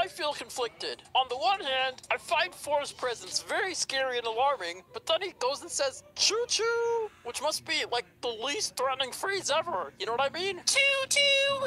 I feel conflicted. On the one hand, I find Forrest's presence very scary and alarming, but then he goes and says, choo choo, which must be like the least threatening phrase ever. You know what I mean? Choo choo!